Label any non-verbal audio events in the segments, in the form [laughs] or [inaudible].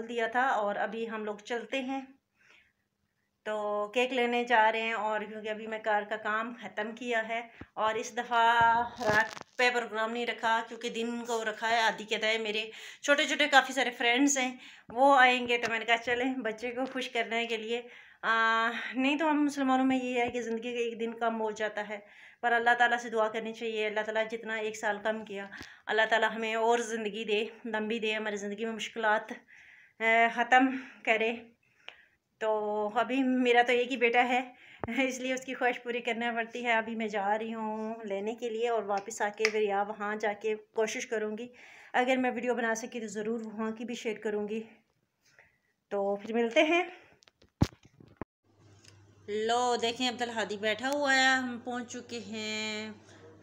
बोल दिया था और अभी हम लोग चलते हैं। तो केक लेने जा रहे हैं और क्योंकि अभी मैं कार का काम ख़त्म किया है और इस दफ़ा रात पे प्रोग्राम नहीं रखा क्योंकि दिन को रखा है आदि कहता है मेरे छोटे छोटे काफ़ी सारे फ्रेंड्स हैं वो आएँगे तो मैंने कहा चलें बच्चे को खुश करने के लिए। आ, नहीं तो हम मुसलमानों में ये है कि ज़िंदगी का एक दिन कम हो जाता है पर अल्लाह ताला से दुआ करनी चाहिए अल्लाह ताला जितना एक साल कम किया अल्लाह ताला हमें और ज़िंदगी दे लंबी दे हमारी ज़िंदगी में मुश्किल ख़त्म करे। तो अभी मेरा तो एक ही बेटा है, इसलिए उसकी ख्वाहिश पूरी करना पड़ती है। अभी मैं जा रही हूँ लेने के लिए और वापस आके फिर या वहाँ जाके कोशिश करूँगी। अगर मैं वीडियो बना सकी तो ज़रूर वहाँ की भी शेयर करूँगी। तो फिर मिलते हैं। लो, देखें, अब्दुल हादी बैठा हुआ है, हम पहुँच चुके हैं।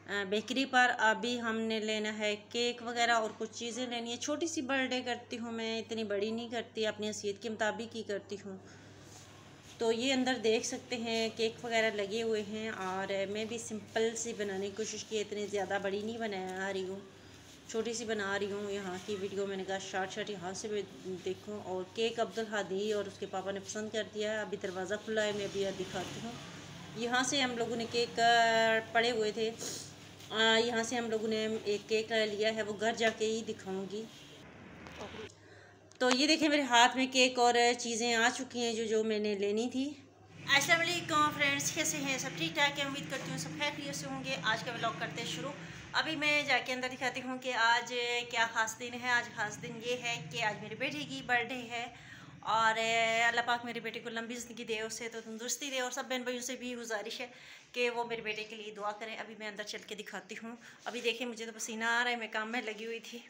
बेकरी पर अभी हमने लेना है केक वगैरह और कुछ चीज़ें लेनी है। छोटी सी बर्थडे करती हूँ मैं, इतनी बड़ी नहीं करती, अपनी हसीियत के मुताबिक ही करती हूँ। तो ये अंदर देख सकते हैं, केक वगैरह लगे हुए हैं और मैं भी सिंपल सी बनाने की कोशिश की इतनी ज़्यादा बड़ी नहीं बना रही हूँ। छोटी सी बना रही हूँ, यहाँ की वीडियो मैंने कहा शार्ट शार्ट यहाँ से भी देखूँ और केक अब्दुल हादी और उसके पापा ने पसंद कर दिया है। अभी दरवाज़ा खुला है, मैं अभी दिखाती हूँ। यहाँ से हम लोगों ने केक पड़े हुए थे। यहाँ से हम लोगों ने एक केक लिया है, वो घर जाके ही दिखाऊँगी। तो ये देखें, मेरे हाथ में केक और चीज़ें आ चुकी हैं जो जो मैंने लेनी थी। असलम फ्रेंड्स, कैसे हैं सब? ठीक ठाक है? उम्मीद करती हूँ सब खैर से होंगे। आज का ब्लॉग करते हैं शुरू। अभी मैं जाके अंदर दिखाती हूँ कि आज क्या ख़ास दिन है। आज ख़ास दिन ये है कि आज मेरे बेटे की बर्थडे है। और अल्लाह पाक मेरे बेटे को लंबी ज़िंदगी दे, उसे तो तंदुरुस्ती दे, और सब बहन भाइयों से भी गुजारिश है कि वो मेरे बेटे के लिए दुआ करें। अभी मैं अंदर चल के दिखाती हूँ। अभी देखिए, मुझे तो पसीना आ रहा है, मैं काम में लगी हुई थी।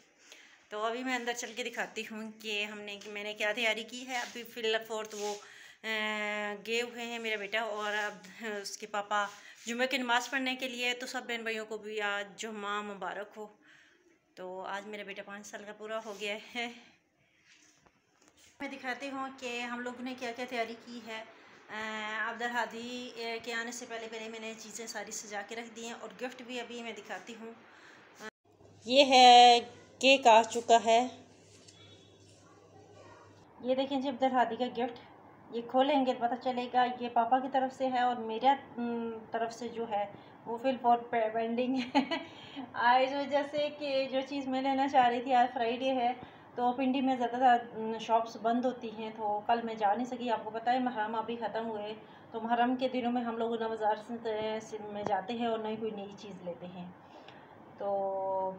तो अभी मैं अंदर चल के दिखाती हूँ कि हमने कि मैंने क्या तैयारी की है। अभी फिल फोर्थ वो गए हुए हैं मेरा बेटा, और अब उसके पापा जुमे की नमाज़ पढ़ने के लिए। तो सब बहन भाइयों को भी आज जुम्मा मुबारक हो। तो आज मेरा बेटा पाँच साल का पूरा हो गया है। मैं दिखाती हूँ कि हम लोगों ने क्या क्या तैयारी की है। अब्दुल हादी के आने से पहले पहले मैंने चीज़ें सारी सजा के रख दी हैं और गिफ्ट भी अभी मैं दिखाती हूँ। ये है केक आ चुका है। ये देखें जी अब्दुल हादी का गिफ्ट। ये खोलेंगे तो पता चलेगा ये पापा की तरफ़ से है और मेरा तरफ़ से जो है वो फिल फॉर पेंडिंग है। [laughs] आज वजह से कि जो चीज़ मैं लेना चाह रही थी आज फ्राइडे है। तो पिंडी में ज़्यादातर शॉप्स बंद होती हैं तो कल मैं जा नहीं सकी। आपको पता है महरम अभी ख़त्म हुए। तो महरम के दिनों में हम लोग ना बाज़ार में जाते हैं और नहीं कोई नई चीज़ लेते हैं। तो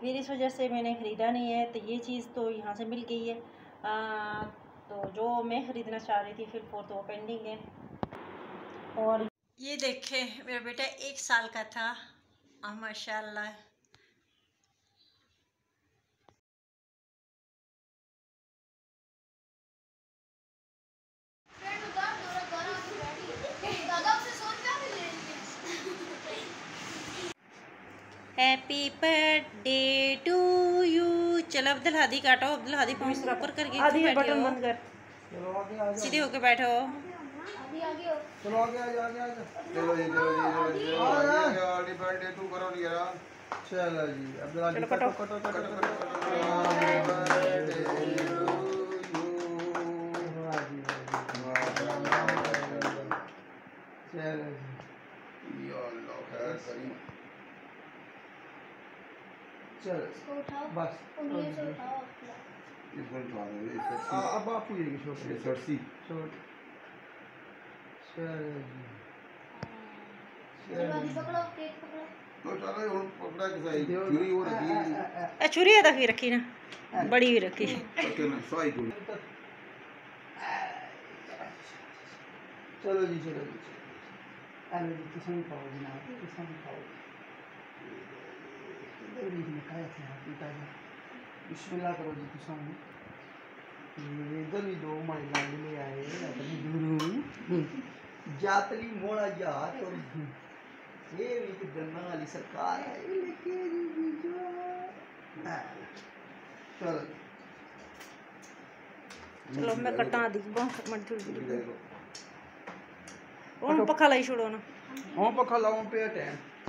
फिर इस वजह से मैंने ख़रीदा नहीं है तो ये चीज़ तो यहाँ से मिल गई है। आ, तो जो मैं ख़रीदना चाह रही थी फिर फोर तो वो पेंडिंग है। और ये देखे मेरा बेटा एक साल का था। माशाल्लाह। हैप्पी बर्थडे टू यू चलो अब्दुल हादी काटो अब्दुल हादी पहुँच ऊपर करके आधी बटन बंद कर। सीधे होके बैठो। चलो आगे आगे आगे आगे। चलो जी चलो जी चलो जी हैप्पी बर्थडे टू करो नहीं यार चलो जी अब्दुल हादी कटो। कटो कटो चलो जी। या अल्लाह खैर करीम चल। बस। दो अब आप चल। छुरी है। तक रखी ना। बड़ी भी रखी। चलो जी चलो जी अरे जी। किसान खाओ जनाब किसान खाओ विश्वला करोजी तू सांगू दलिदो माई लागलेली आहे दुरून जातली मोळा जात हे चल चलो मैं कटा दी बहुत मट जुड़ गई पखा लाई छोड़ो ना। हाँ पखा लाओ पे टाइम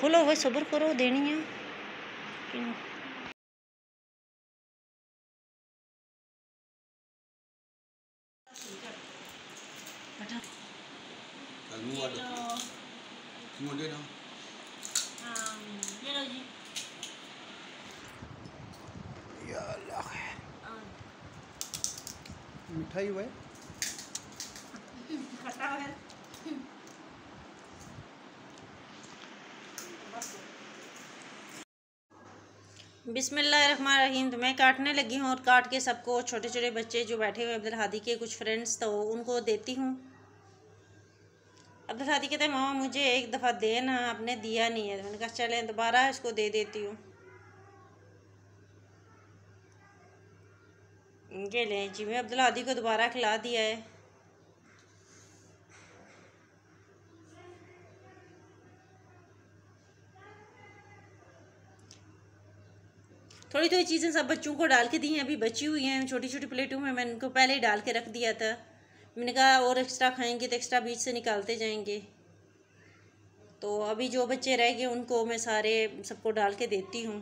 खोलो भाई सबर करो देनी है। मिठाई हुआ है [laughs] बिस्मिल्लाहिर्रहमानिर्रहीम। तो मैं काटने लगी हूँ और काट के सबको छोटे छोटे बच्चे जो बैठे हुए अब्दुल हादी के कुछ फ्रेंड्स तो उनको देती हूँ। अब्दुल हादी कहते हैं, मामा, मुझे एक दफ़ा देना, आपने दिया नहीं है। मैंने कहा, चलें, दोबारा इसको दे देती हूँ। ये लें जी, मैं अब्दुल हादी को दोबारा खिला दिया है। थोड़ी थोड़ी तो चीज़ें सब बच्चों को डाल के दी हैं। अभी बची हुई हैं छोटी छोटी प्लेटों में मैंने उनको पहले ही डाल के रख दिया था। मैंने कहा और एक्स्ट्रा खाएँगे तो एक्स्ट्रा बीच से निकालते जाएँगे। तो अभी जो बच्चे रह गए उनको मैं सारे सबको डाल के देती हूँ।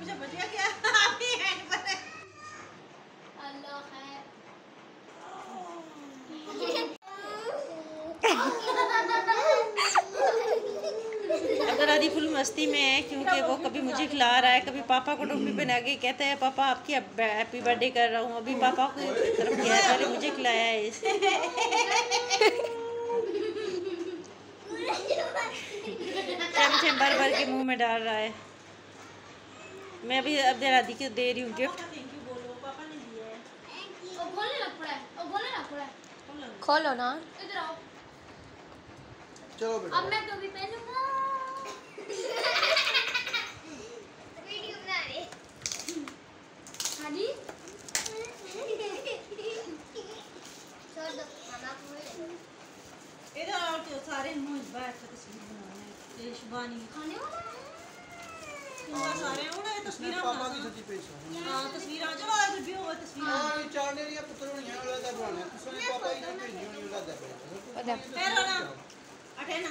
क्या? अल्लाह है। [laughs] [laughs] दादी फुल मस्ती में है क्योंकि वो कभी मुझे खिला रहा है कभी पापा को टोपी पहना के कहता है पापा आपकी हैप्पी बर्थडे कर रहा हूँ अभी पापा को तरफ़ गया पहले मुझे खिलाया है इसने चमचम भर भर के मुँह में डाल रहा है। मैं अभी अब दादी को दे रही हूँ गिफ्ट खोलो ना। चलो अब मैं तो भी पहनूँगा। तो सारे मुँह बैठ के तस्वीर बनाना है। पेशवानी खाने वाला है? तो सारे उड़ा है तस्वीर पापा की छठी पेश हाँ तस्वीर आ चलो आज भी हो तस्वीर। हाँ चार ने या पुत्र होनी है औलाद बनाना है तुमने पापा ही भेजी होनी औलाद है पता है ना अठे ना।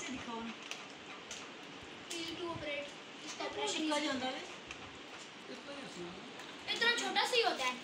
ऐसे दिखाओ। टू ऑपरेट इसका ऑपरेशन का जो है? इतना छोटा सा ही होता है।